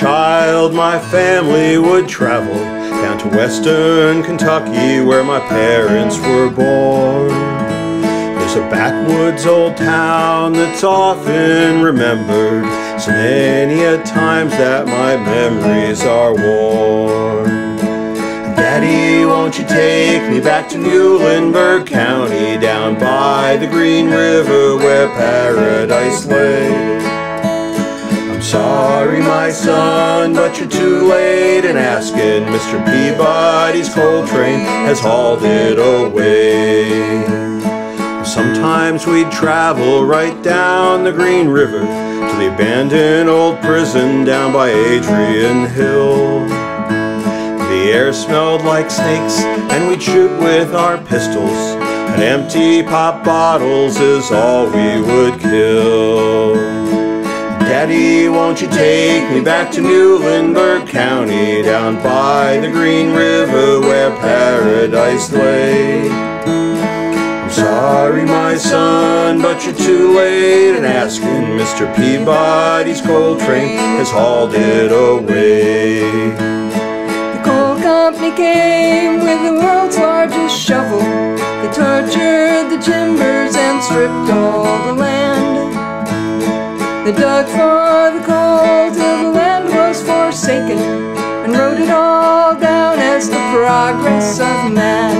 child, my family would travel down to western Kentucky where my parents were born. There's a backwoods old town that's often remembered, so many a times that my memories are worn. Daddy, won't you take me back to Muhlenberg County, down by the Green River where paradise lay? Sorry, my son, but you're too late in asking. Mr. Peabody's coal train has hauled it away. Sometimes we'd travel right down the Green River to the abandoned old prison down by Airdrie Hill. The air smelled like snakes, and we'd shoot with our pistols. And empty pop bottles is all we would kill. Won't you take me back to Muhlenberg County, down by the Green River where paradise lay? I'm sorry, my son, but you're too late in asking. Mr. Peabody's coal train has hauled it away. The coal company came with the world's largest shovel. They tortured the timbers and stripped all the land. They dug for the coal till the land was forsaken and wrote it all down as the progress of man.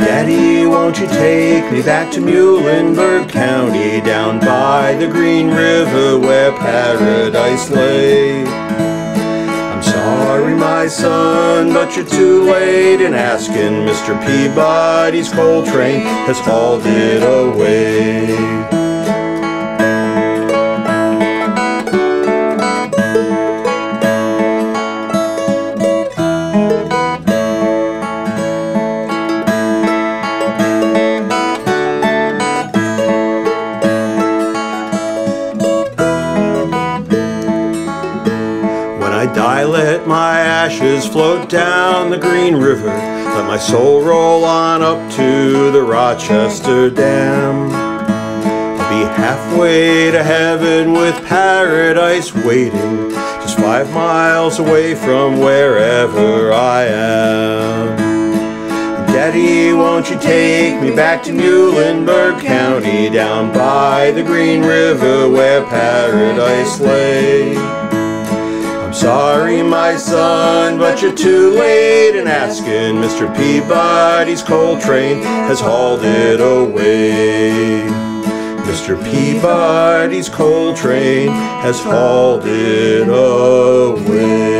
Daddy, won't you take me back to Muhlenberg County, down by the Green River where paradise lay? I'm sorry, my son, but you're too late in asking. Mr. Peabody's coal train has hauled it away. Let my ashes float down the Green River. Let my soul roll on up to the Rochester Dam. I'll be halfway to heaven with paradise waiting, just five miles away from wherever I am. Daddy, won't you take me back to Muhlenberg County, down by the Green River where paradise lay? My son, but you're too late in asking. Mr. Peabody's coal train has hauled it away. Mr. Peabody's coal train has hauled it away.